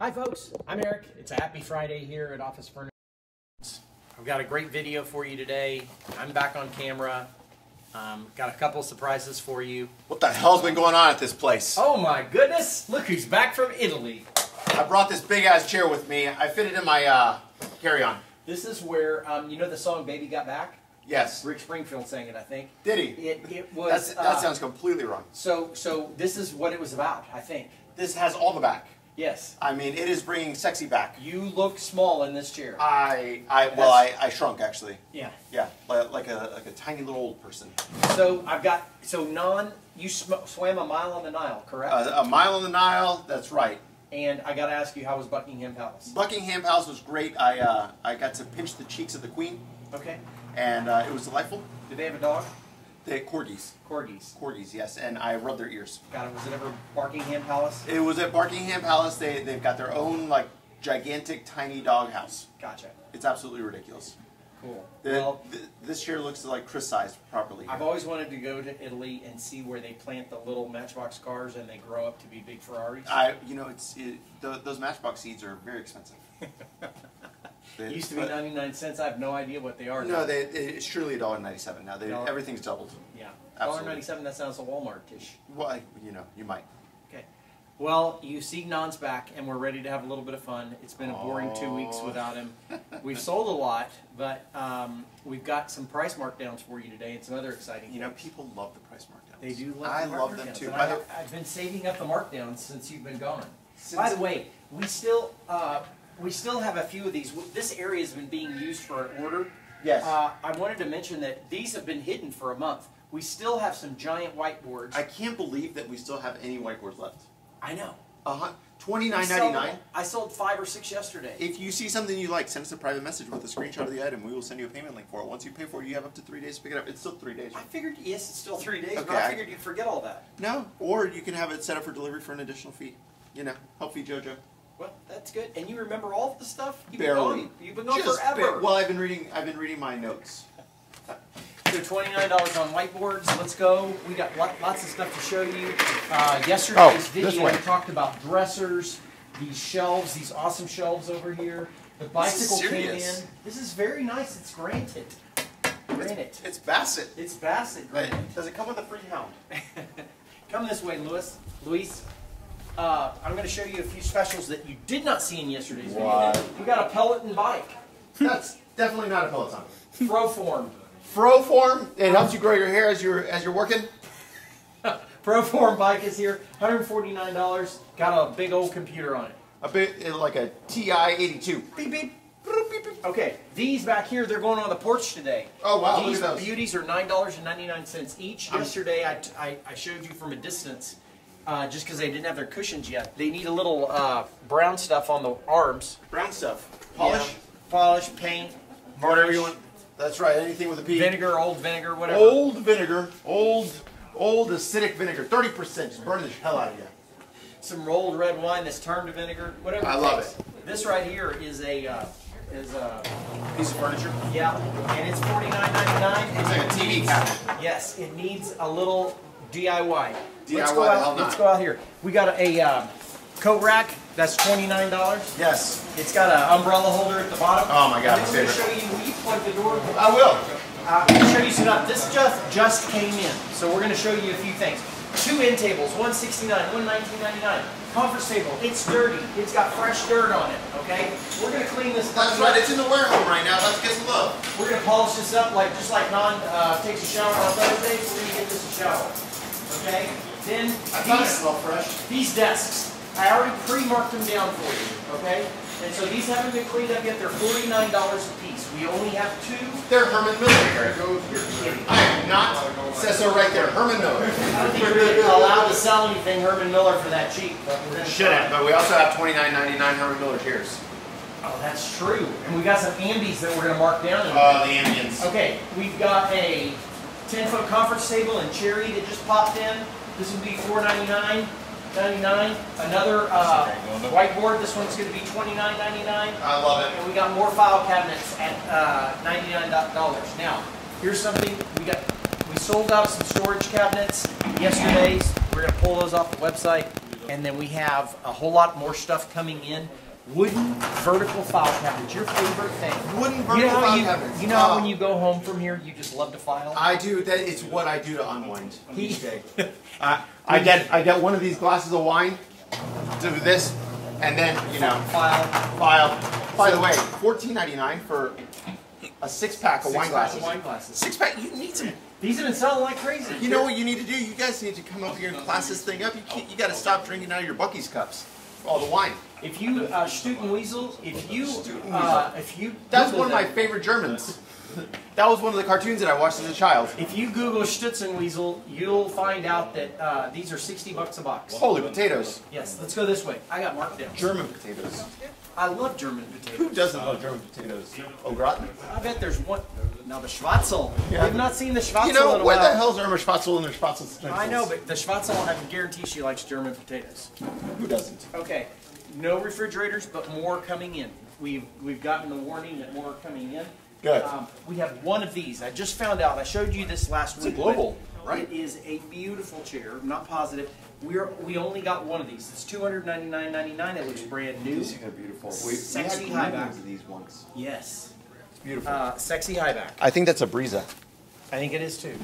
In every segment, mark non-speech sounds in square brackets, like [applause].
Hi folks, I'm Eric. It's a happy Friday here at Office Furniture. I've got a great video for you today. I'm back on camera. Um, got a couple surprises for you. What the hell's been going on at this place? Oh my goodness, look who's back from Italy. I brought this big ass chair with me. I fit it in my uh, carry on. This is where, um, you know the song Baby Got Back? Yes. Rick Springfield sang it, I think. Did he? It, it was. That's, that uh, sounds completely wrong. So, so this is what it was about, I think. This has all the back. Yes. I mean, it is bringing sexy back. You look small in this chair. I, I, well, I, I shrunk actually. yeah. Yeah, like, like a, like a tiny little old person. So I've got, so non, you swam a mile on the Nile, correct? Uh, a mile on the Nile. That's right. and I got to ask you, how was Buckingham Palace? Buckingham Palace was great. I, uh, I got to pinch the cheeks of the Queen, Okay. and uh, it was delightful. Did they have a dog? They corgis. Corgis. Corgis, yes, and I rubbed their ears. Got it. Was it ever Barkingham Palace? It was at Barkingham Palace. They they've got their own like gigantic tiny dog house. Gotcha. It's absolutely ridiculous. Cool. The, well, th- this chair looks like Chris sized properly. I've always wanted to go to Italy and see where they plant the little Matchbox cars and they grow up to be big Ferraris. I you know it's it, th- those Matchbox seeds are very expensive. [laughs] They- It used to be but- 99 cents. I have no idea what they are. No, now. they, it's surely a dollar ninety seven now. They, Dollar- everything's doubled. Yeah. Absolutely. $1.97, that sounds a Walmart-ish. Well, I, you know, you might. Okay. Well, you see Non's back, and we're ready to have a little bit of fun. It's been a boring two weeks without him. [laughs] We've sold a lot, but um, we've got some price markdowns for you today and some other exciting You know, people love the price markdowns. They do love I the love them too. I, I've been saving up the markdowns since you've been gone. Since- By the way, we still uh, we still have a few of these. This area has been being used for an order. Yes. Uh, I wanted to mention that these have been hidden for a month. We still have some giant whiteboards. I can't believe that we still have any whiteboards left. I know. Uh huh. Twenty We nine ninety nine. I sold five or six yesterday. If you see something you like, send us a private message with a screenshot of the item. We will send you a payment link for it. Once you pay for it, you have up to three days to pick it up. It's still three days. I figured, yes, it's still three days, but Okay, I I- figured you'd forget all that. No, or you can have it set up for delivery for an additional fee. You know, help fee JoJo. Well, that's good. And you remember all of the stuff? You've Barely. Been you've been gone Just forever. ba- well, I've been reading. I've been reading my notes. So twenty-nine dollars on whiteboards. Let's go. We got lo- lots of stuff to show you. Uh, Oh, yesterday's this video we talked about dressers, these shelves, these awesome shelves over here. The bicycle came in. This is very nice. It's granite. Granite. It's Bassett. It's Bassett granite. Does it come with a free hound? [laughs] Come this way, Louis. Luis. Uh, I'm going to show you a few specials that you did not see in yesterday's What? video. We got a Peloton bike, [laughs] That's definitely not a Peloton. Proform. Froform. It helps you grow your hair as you're as you're working. [laughs] Proform bike is here, $149. Got a big old computer on it. A bit uh, like a TI eighty two. Beep beep. Boop, beep, beep. Okay, these back here, they're going on the porch today. Oh, wow, look These at those. beauties are nine dollars and ninety nine cents each. I'm- Yesterday, I, I, I showed you from a distance, uh, just because they didn't have their cushions yet. They need a little uh, brown stuff on the arms. Brown stuff. Polish. Yeah. polish, paint, Whatever you want. That's right. Anything with a P. vinegar, old vinegar, whatever. Old vinegar. Old old acidic vinegar. Thirty percent. Just burn the hell out of you. Some rolled red wine that's turned to vinegar, whatever. I love takes. This right here is a uh, is a Piece of furniture. yeah, and it's forty nine ninety nine. It's like a TV cabinet. Yes, it needs a little DIY. let's go out, Let's go out here. We got a, a uh, coat rack that's twenty nine dollars. Yes. It's got an umbrella holder at the bottom. Oh my God, And my gonna show you. Will you plug the door? I will. Uh, I'm gonna show you some stuff. This just just came in, so we're gonna show you a few things. Two end tables, one sixty nine, one nineteen ninety nine. Conference table, it's dirty. It's got fresh dirt on it. Okay, we're gonna clean this. That's up. right. It's in the warehouse right now. Let's get some love. We're gonna polish this up like just like Non uh, takes a shower on Thursdays. We're gonna get this a shower. Okay. Then I it these smelled fresh. these desks, I already pre-marked them down for you. Okay. And so these haven't been cleaned up yet. They're forty nine dollars a piece. We only have two. They're Herman Miller. I am not. Says so right there. Herman Miller. I don't think we're really allowed to sell anything Herman Miller for that cheap, but we're Shouldn't, but we also have twenty nine ninety nine Herman Miller chairs. Oh, that's true. And we got some ambies that we're gonna mark down. in Oh, the ambience. Okay, we've got a 10 foot conference table in cherry that just popped in. This would be $499. 99 Another uh, whiteboard. This one's going to be $29.99. I love it. And we got more file cabinets at uh, $99. Now, here's something we got. We sold out some storage cabinets yesterday. We're going to pull those off the website. And then we have a whole lot more stuff coming in. Wooden vertical file cabinets, your favorite thing. Wooden You vertical know file you, cabinets. you know how Oh. when you go home from here, you just love to file? I do. That it's what I do to unwind He- each day. [laughs] I, I get I get one of these glasses of wine, do this, and then you know file. file. By the way, fourteen ninety nine for a six pack of wine Six glasses. Wine glasses. Six pack. You need some. These have been selling like crazy. You know what you need to do? You guys need to come up here and class this thing up. You you got to stop drinking out of your Buc-ee's cups, all the wine. If you uh, Stuten Weasel, if you uh, if you That's Google one of my favorite Germans. That was one of the cartoons that I watched as a child. If you Google Stutzenweasel, you'll find out that uh, these are 60 bucks a box. Holy potatoes. Yes, let's go this way. I got marked down. German potatoes. I love German potatoes. Who doesn't love German potatoes? Au gratin. I bet there's one. Now the Schwatzel. Yeah. We've not seen the Schwarzel You know, in a where the hell's Irma Schwatzel and their Spatzel I know, but the Schwatzel, I can guarantee she likes German potatoes. Who doesn't? Okay, no refrigerators, but more coming in. We've we've gotten the warning that more are coming in. Good. Um, we have one of these. I just found out. I showed you this last It's week. global, right? It is a beautiful chair. I'm not positive. We're we only got one of these. It's two hundred ninety nine ninety nine. It looks brand new. These are beautiful. We, Sexy we high had back. of these once. Yes. It's beautiful. Uh, sexy high back. I think that's a Breeza. I think it is too.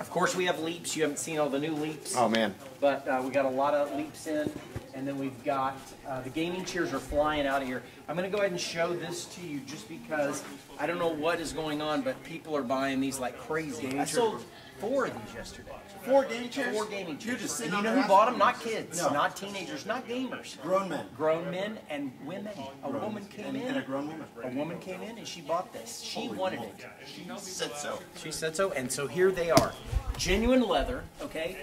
Of course, we have leaps. You haven't seen all the new leaps. Oh man. but uh, we got a lot of leaps in, and then we've got uh, the gaming chairs are flying out of here. I'm going to go ahead and show this to you just because I don't know what is going on, but people are buying these like crazy. I sold four of these yesterday. Four gaming chairs? Four gaming chairs. You're just and sitting you know who bought them? Not kids, No. not teenagers, not gamers. Grown men. Grown men and women. A woman came and, in. and a grown woman. A woman came in and she bought this. She wanted it. She said so. She said so, and so here they are. Genuine leather, okay?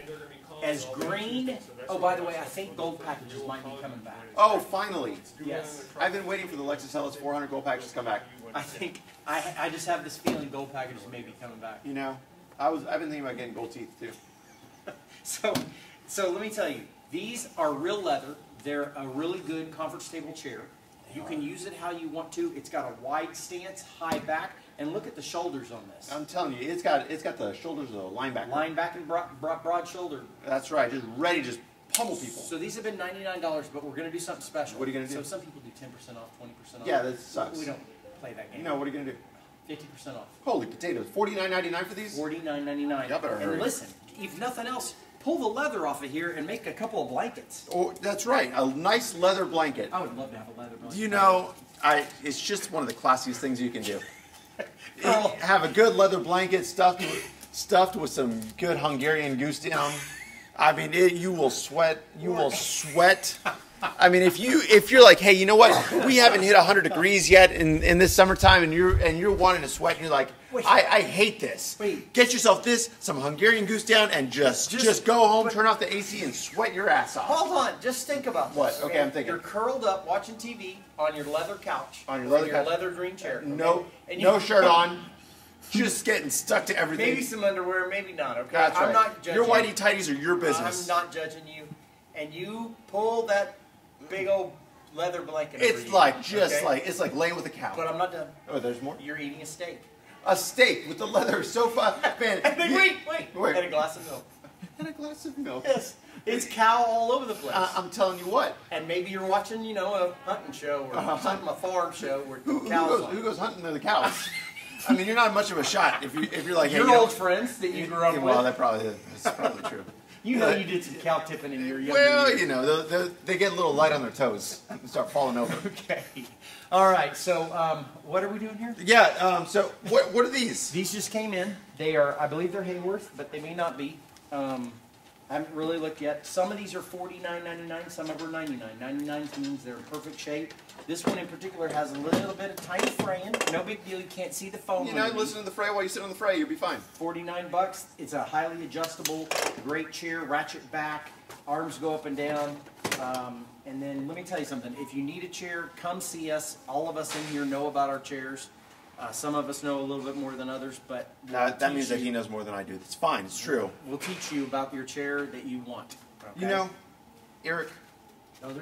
As green. Oh, by the way, I think gold packages might be coming back. Oh, finally. Yes. I've been waiting for the Lexus LS 400 gold package to come back. I think, I, I just have this feeling gold packages may be coming back. You know, I was I've been thinking about getting gold teeth too. [laughs] So, so let me tell you, these are real leather. They're a really good comfort stable chair. You can use it how you want to. It's got a wide stance, high back, and look at the shoulders on this. I'm telling you, it's got it's got the shoulders of a linebacker. Line back and broad, broad, broad shoulder. That's right, just ready, to just pummel people. So these have been $99, but we're going to do something special. What are you gonna do? So some people do 10% off, 20% off. Yeah, that sucks. We don't play that game. You know what are you gonna do? 50% off. Holy potatoes! Forty nine ninety nine for these? Forty-nine ninety-nine. Y'all better and listen, if nothing else, pull the leather off of here and make a couple of blankets. Oh, that's right, a nice leather blanket. I would love to have a leather blanket. You know, I it's just one of the classiest things you can do. [laughs] Have a good leather blanket stuffed with, stuffed with some good Hungarian goose down. I mean, it, you will sweat. You will [laughs] sweat. I mean, if you if you're like, hey, you know what? We haven't hit 100 degrees yet in, in this summertime, and you're and you're wanting to sweat, and you're like, Wait. I, I hate this. Wait. Get yourself this, some Hungarian goose down, and just Just- just, go home, but- turn off the AC, and sweat your ass off. Hold on, just think about this. What? Okay, I'm thinking. You're curled up watching TV on your leather couch. On your leather couch. leather green chair. okay? No, And you- no shirt on, just getting stuck to everything. Maybe some underwear, maybe not. Okay. That's I'm right. not judging. Your whitey tighties are your business. I'm not judging you. And you pull that big old leather blanket. It's you, like just okay? like it's like laying with a cow. But I'm not done. oh, there's more. You're eating a steak. A steak with the leather sofa, man. [laughs] And then, you- wait, wait, Wait. And a glass of milk. [laughs] and a glass of milk. Yes, it's cow all over the place. Uh, I'm telling you what. and maybe you're watching, you know, a hunting show or Uh-huh. something, a farm show where Who, who cows goes who goes hunting to the cows? [laughs] I mean, you're not much of a shot if you if you're like hey, Your you know- old friends that you grew up Yeah, with. well, that probably is that's probably true. You know, you did some cow tipping in your younger Well, years. you know, they, they, they get a little light on their toes and start falling over. [laughs] Okay. All right. So, um, what are we doing here? Yeah. Um, so what what are these? These just came in. They are, I believe, they're Haworth, but they may not be. Um, I haven't really looked yet. Some of these are $49.99, some of them are 99. 99 means they're in perfect shape. This one in particular has a little bit of tiny fraying. No big deal. You can't see the foam. You know, listen to the fray while you sit on the fray, you'll be fine. 49 bucks. It's a highly adjustable, great chair, ratchet back, arms go up and down. Um, and then let me tell you something. If you need a chair, come see us. All of us in here know about our chairs. Uh, some of us know a little bit more than others, but we'll that teach means that he knows more than I do. That's fine. It's true. We'll teach you about your chair that you want. You know, Eric,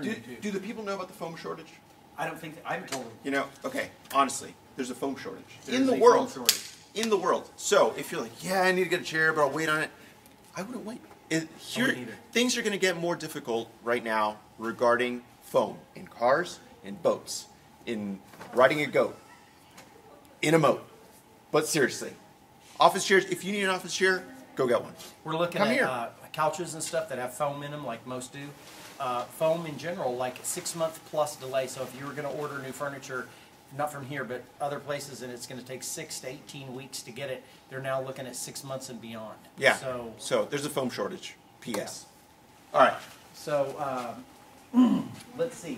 do, do the people know about the foam shortage? I don't think I haven't told them. You know, okay, honestly, there's a foam shortage in the a world. foam shortage. In the world. So if you're like, yeah, I need to get a chair, but I'll wait on it. I wouldn't wait. It, here, things are going to get more difficult right now regarding foam in cars, in boats, in riding a goat, in a moat. But seriously, office chairs. If you need an office chair, go get one. We're looking Come at uh, couches and stuff that have foam in them, like most do. Uh, foam in general, like six month plus delay. So if you were going to order new furniture, not from here, but other places, and it's going to take six to 18 weeks to get it, they're now looking at six months and beyond. Yeah. So, so there's a foam shortage. P.S. All right. so um, [clears throat] let's see.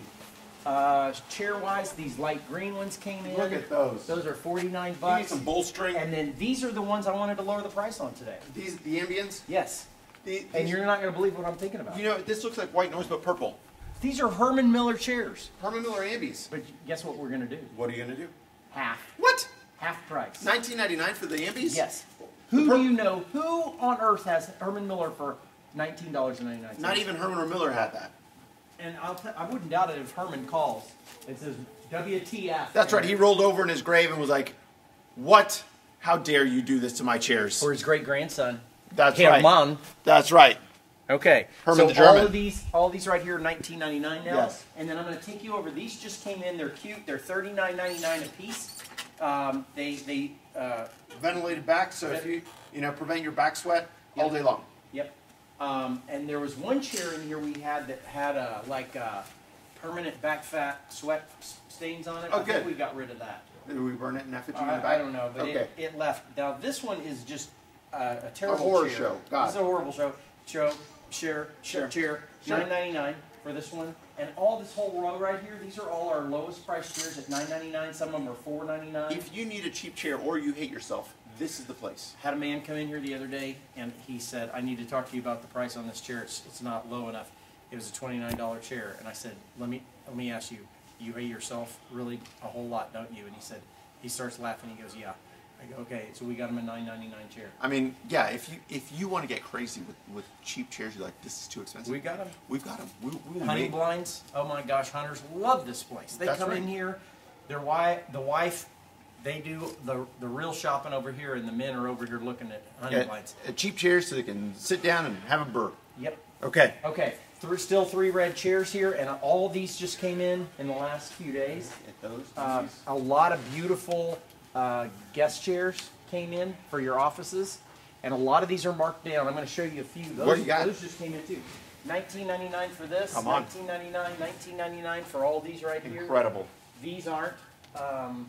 Uh, chair wise, these light green ones came in. Look at those. Those are 49 You need bucks. some bolstering. And then these are the ones I wanted to lower the price on today. these the ambience. Yes. The, And you're not going to believe what I'm thinking about. you know, this looks like white noise but purple. These are Herman Miller chairs. Herman Miller ambies. But guess what we're gonna do? What are you gonna do? Half. What? Half price. 19.99 for the ambies? Yes. Who do you know? Who on earth has Herman Miller for nineteen dollars and ninety nine cents? Not even Herman or Miller had that. And I'll t- I wouldn't doubt it if Herman calls. It says WTF. That's right. He rolled over in his grave and was like, "What? How dare you do this to my chairs?" for his great grandson. That's right. Herman. That's right. Okay. Herman so the German. all of these, all these right here, nineteen ninety nine now. Yes. And then I'm going to take you over. These just came in. They're cute. They're thirty nine ninety nine a piece. Um, they they uh, Ventilated back, so if you you know prevent your back sweat all day long. Yep. Um, and there was one chair in here we had that had a like a permanent back fat sweat stains on it. Oh, I think we got rid of that. Did we burn it in effigy in the I, back? I don't know, but okay. it, it left. Now this one is just uh, a terrible a horror chair. show. This is a horrible show. Show, share, Sure. chair. Sure. Nine ninety nine for this one, and all this whole row right here. These are all our lowest price chairs at nine ninety nine. Some of them are four ninety nine. If you need a cheap chair or you hate yourself, this is the place. Had a man come in here the other day, and he said, "I need to talk to you about the price on this chair. It's, it's not low enough. It was a twenty-nine dollar chair." And I said, "Let me let me ask you. You hate yourself really a whole lot, don't you?" And he said, he starts laughing. He goes, "Yeah." I go, "Okay." So we got him a nine ninety-nine chair. I mean, yeah. If you if you want to get crazy with, with cheap chairs, you're like, this is too expensive. We got him. We've got them. We, we Hunting blinds. Oh my gosh, hunters love this place. They That's come right. in here. Their wife, the wife, they do the the real shopping over here, and the men are over here looking at hunting yeah, uh, cheap chairs so they can sit down and have a burp. Yep. Okay. Okay, th- still three red chairs here, and all of these just came in in the last few days. those. Uh, a lot of beautiful uh, guest chairs came in for your offices, and a lot of these are marked down. I'm going to show you a few. Those, What do you got? Those just came in too. 19.99 for this. Come on. 19.99. 19.99 for all these right here. Incredible. These aren't. Um,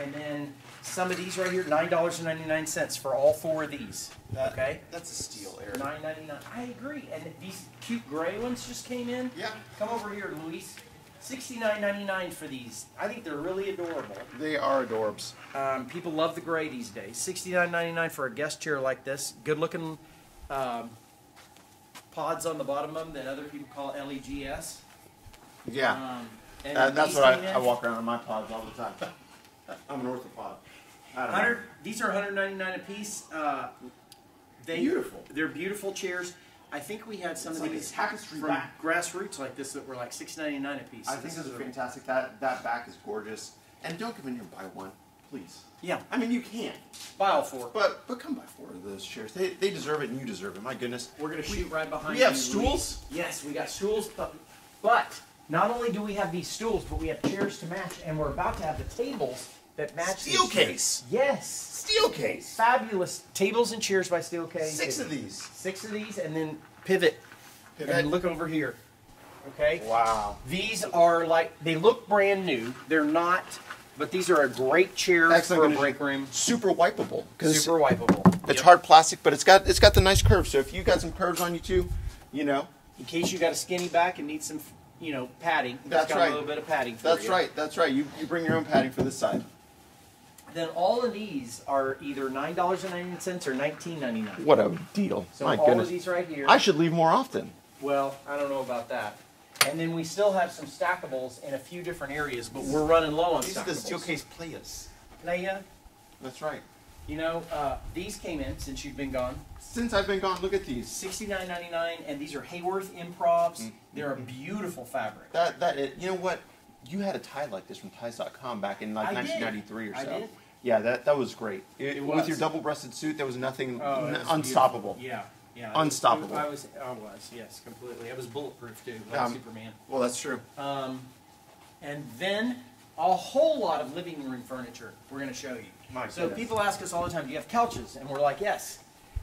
and then some of these right here, nine dollars and ninety nine cents for all four of these. That- okay. That's a steal, Eric. Nine ninety nine. I agree. And these cute gray ones just came in. Yeah. Come over here, Luis. Sixty nine ninety nine for these. I think they're really adorable. They are adorbs. Um, people love the gray these days. Sixty nine ninety nine for a guest chair like this. Good looking um, pods on the bottom of them that other people call LEGS. Yeah. Um, and Uh, that's what I. I walk around in my pods all the time. I'm an orthopod. I don't know. Hundred. These are 199 a piece. Uh, they, Beautiful. They're beautiful chairs. I think we had some It's of like these tapestry from back. grassroots like this that were like 6.99 a piece. I think This those are is fantastic. That that back is gorgeous. And don't come in here and buy one, please. Yeah, I mean, you can, buy all four. but but come buy four of those chairs. They, they deserve it, and you deserve it. My goodness. We're gonna shoot right behind. You. We have you, stools? Yes, we got stools, but but not only do we have these stools, but we have chairs to match, and we're about to have the tables that match. Steelcase. Yes, Steelcase. fabulous tables and chairs by Steelcase. Six of these. Six of these, and then pivot. Pivot. And look over here. Okay. Wow. These are like they look brand new. They're not, but these are a great chair Excellent for a break room. Super wipeable. Super wipeable. it's Yep. hard plastic, but it's got it's got the nice curves. So if you got some curves on you too, you know, In case you got a skinny back and need some, you know, padding. it's That's got right. A little bit of padding. For that's you. right. That's right. You you bring your own padding for this side. Then all of these are either nine dollars and ninety cents or nineteen ninety nine. What a deal. So My all goodness. of these right here. I should leave more often. well, I don't know about that. And then we still have some stackables in a few different areas, but we're running low on These are the stackables. steel players. Playa, That's right. you know, uh, these came in since you've been gone. Since I've been gone, look at these. Sixty-nine ninety-nine, and these are Haworth Improvs. Mm. They're a beautiful fabric. That that you know what? You had a tie like this from ties.com back in like I did. 1993 or I so. Yeah, that that was great. It, It With your double-breasted suit, there was nothing Oh, n- was unstoppable. beautiful. Yeah, Yeah, Unstoppable. I was, I was, yes, completely. I was bulletproof too, like Um, Superman. Well, that's true. Um, and then a whole lot of living room furniture we're going to show you. My so goodness. people ask us all the time, do you have couches? And we're like, yes.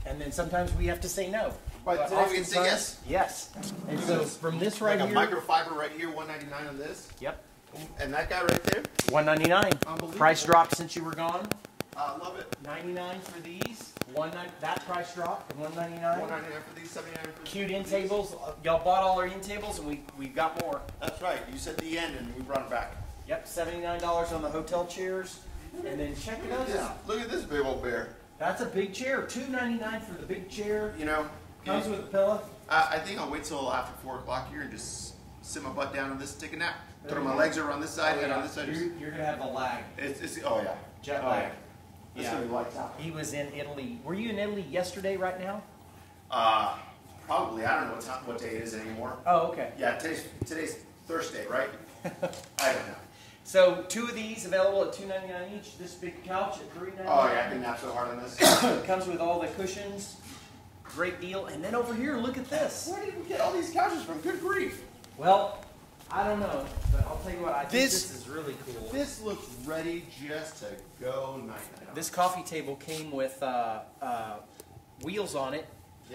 And then sometimes we have to say no. But today we can say oftentimes- Yes. And so from this right like here. a microfiber right here, 199 on this, Yep. And that guy right there. 199. Unbelievable. Price dropped since you were gone. I love it. 99 for these. One that price dropped. 199. 199 for these, 79 for Cute end tables. Uh, Y'all bought all our end tables, and we we got more. That's right. You said the end, and we brought it back. Yep, seventy-nine dollars on the hotel chairs, and then check it Look at this. out. Look at this big old bear. That's a big chair. Two ninety-nine for the big chair. You know, Comes with a pillow. I, I think I'll wait till after four o'clock here and just sit my butt down on this, and take a nap. Throw my legs over on this side, Oh, head yeah. on this side. You're, you're gonna have a lag. It's, it's, oh yeah. Jet Oh, lag. It's Yeah. gonna be lights out. He was in Italy. Were you in Italy yesterday? Right now? Uh, probably. I don't know what time, what day it is anymore. Oh, okay. Yeah, today's today's Thursday, right? [laughs] I don't know. So two of these available at two ninety-nine each. This big couch at three ninety-nine. Oh yeah, I can nap so hard on this. [coughs] Comes with all the cushions. Great deal. And then over here, look at this. Where did we get all these couches from? Good grief. Well, I don't know, but I'll tell you what. I think This- this, is really cool. This looks ready just to go night night. This coffee table came with uh, uh, wheels on it.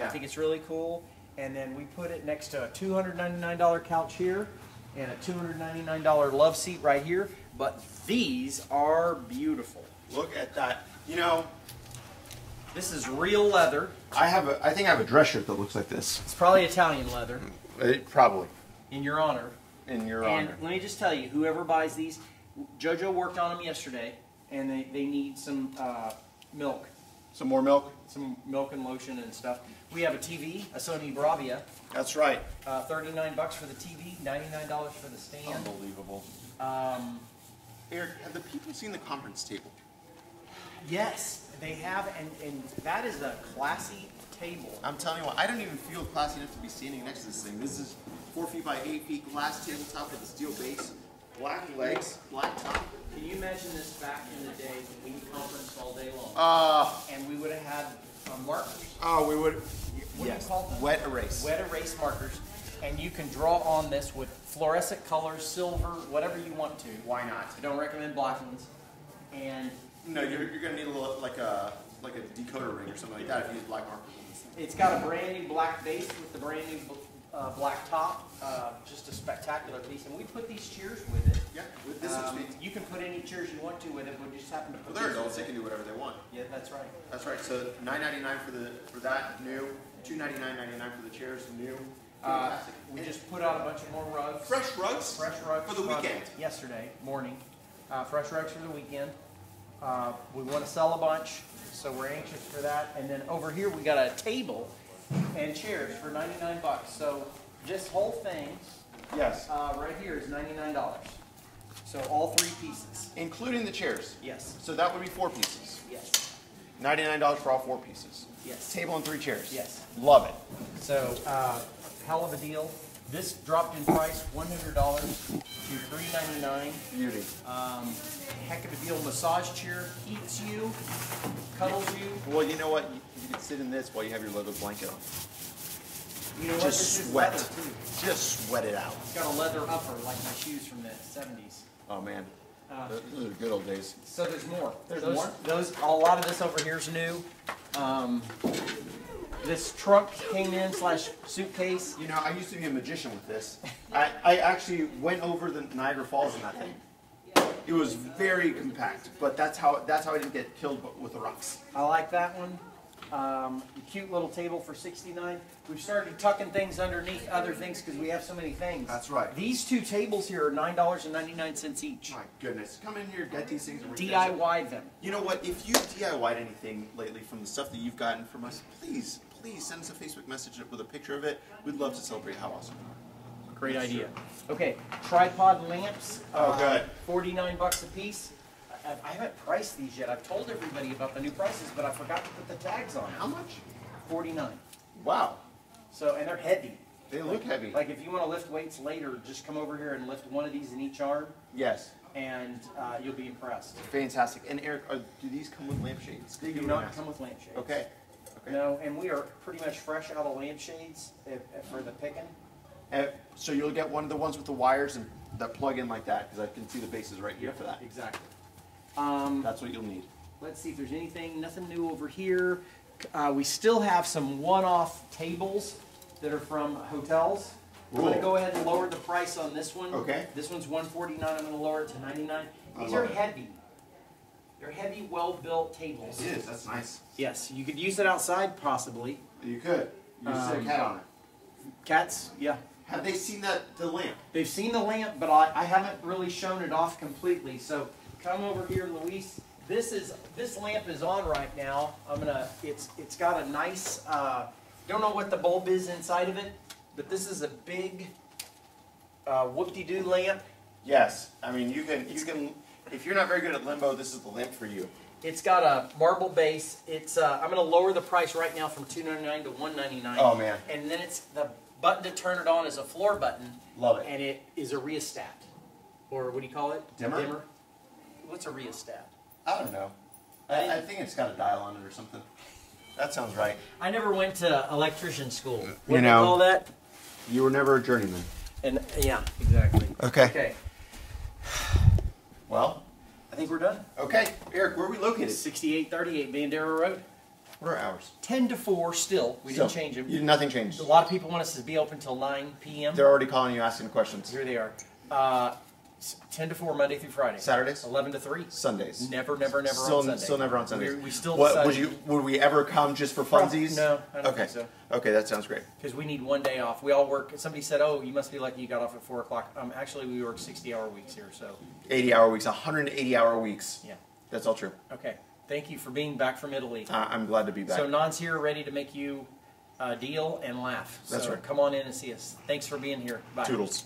I think it's really cool. And then we put it next to a $299 couch here and a $299 love seat right here. But these are beautiful. Look at that. You know, This is real leather. I have a. I think I have a dress shirt that looks like this. It's probably Italian leather, It, probably. in your honor. In your and honor. let me just tell you, whoever buys these, JoJo worked on them yesterday, and they, they need some uh, milk. Some more milk. some milk and lotion and stuff. We have a TV, a Sony Bravia, That's right. uh, 39 bucks for the TV, $99 for the stand. Unbelievable. Um, Eric, have the people seen the conference table? yes, they have, and, and that is a classy table. I'm telling you what, I don't even feel classy enough to be standing next to this thing. This is four feet by eight feet, glass tabletop with a steel base, black legs, black top. Can you imagine this back in the day when we conference all day long, Uh, and we would have had uh, markers? oh, we would. What do you call them? Wet erase. Wet erase markers, and you can draw on this with fluorescent colors, silver, whatever you want to. Why not? I don't recommend black ones. And No, you're, you're gonna need a little, like a like a decoder ring or something like that if you use black markers on this thing. It's got a brand new black base with the brand new uh, black top. Uh, just a spectacular piece. And we put these chairs with it. Yeah, with this Um, you can put any chairs you want to with it. but We just happen to Well, put they're these adults; they can do whatever they want. Yeah, that's right. That's right. So nine ninety nine for the for that new, two ninety nine ninety nine for the chairs new. Uh, Fantastic. we just put out a bunch of more rugs. fresh rugs. Fresh rugs For the weekend. Yesterday morning. Uh, fresh rugs for the weekend. Uh, we want to sell a bunch, so we're anxious for that. And then over here we got a table and chairs for 99 bucks. So this whole thing Yes, uh, right here is $99. So all three pieces. including the chairs. Yes. So that would be four pieces. Yes. Ninety nine dollars for all four pieces. Yes. Table and three chairs. Yes. Love it. So uh, hell of a deal. This dropped in price $100 to 399. Beauty. Um, heck of a deal. Massage chair heats you, cuddles you. Well, you know what? You, you can sit in this while you have your leather blanket on. You know what? Just This is sweat. leather, too. Just sweat it out. It's got a leather upper like my shoes from the 70s. Oh man, Uh, those are good old days. so there's more. There's those, more? Those a lot of this over here is new. Um, this trunk came in slash suitcase. You know, I used to be a magician with this. [laughs] I, I actually went over the Niagara Falls in that thing. It was very compact, but that's how that's how I didn't get killed with the rocks. I like that one. Um, cute little table for 69. We've started tucking things underneath other things because we have so many things. That's right. These two tables here are nine dollars and ninety nine cents each. My goodness, come in here, get these things. and we're gonna- DIY them. You know what? If you DIY'd anything lately from the stuff that you've gotten from us, please, please send us a Facebook message with a picture of it. We'd love to celebrate how awesome. You are. Great idea. Okay, tripod lamps. Oh, uh, good. Forty-nine bucks a piece. I, I haven't priced these yet. I've told everybody about the new prices, but I forgot to put the tags on. How much? Forty-nine. Wow, So, and they're heavy. they look heavy. Like if you want to lift weights later, just come over here and lift one of these in each arm, yes, and uh, you'll be impressed. fantastic. And Eric, are, do these come with lampshades? They do not come with lampshades. Okay. Okay. No, and we are pretty much fresh out of lampshades uh, uh, for the picking. Uh, so you'll get one of the ones with the wires and that plug in like that because I can see the bases right here for that. Exactly. Um, That's what you'll need. let's see if there's anything, nothing new over here. Uh, we still have some one-off tables that are from hotels. I'm gonna go ahead and lower the price on this one. Okay. This one's one forty-nine, I'm gonna lower it to ninety-nine. I These are heavy. They're heavy, well-built tables. is. That's nice. Yes, you could use it outside possibly. You could. You just sit a Um, cat on it. Cats, yeah. Have they seen that the lamp? They've seen the lamp, but I, I haven't really shown it off completely. So come over here, Luis. This is this lamp is on right now. I'm gonna. It's it's got a nice. Uh, don't know what the bulb is inside of it, but this is a big uh, whoop-de-doo lamp. Yes. I mean, you can. You can. If you're not very good at limbo, this is the lamp for you. It's got a marble base. It's uh, I'm gonna lower the price right now from 2.99 to 1.99. Oh, man. And then it's the button to turn it on is a floor button. Love it. And it is a rheostat, or what do you call it? Dimmer? Dimmer. What's a rheostat? I don't know. I, I think it's got a dial on it or something. That sounds right. I never went to electrician school. What You do know. call that? You were never a journeyman. And yeah, exactly. Okay. Okay, Well. I think we're done. Okay. Eric, where are we located? 6838 Bandera Road. What are hours? 10 to 4 still. We didn't change them. You, nothing changed. A lot of people want us to be open till 9 p.m. They're already calling you, asking questions. Here they are. Uh, 10 to 4 Monday through Friday. Saturdays? 11 to 3. Sundays. Never, never, never Still, on Sunday. still never on Sundays. We, we still What would you? Would we ever come just for funsies? No, I don't okay. so. Okay, that sounds great. Because we need one day off. We all work. Somebody said, "Oh, you must be lucky you got off at four o'clock." Um, actually, we work sixty-hour weeks here. So, 80 hour weeks, 180 hour weeks. yeah. That's all true. Okay. Thank you for being back from Italy. Uh, I'm glad to be back. So, Non's here, ready to make you uh, deal and laugh. That's so right. Come on in and see us. Thanks for being here. Bye. Toodles.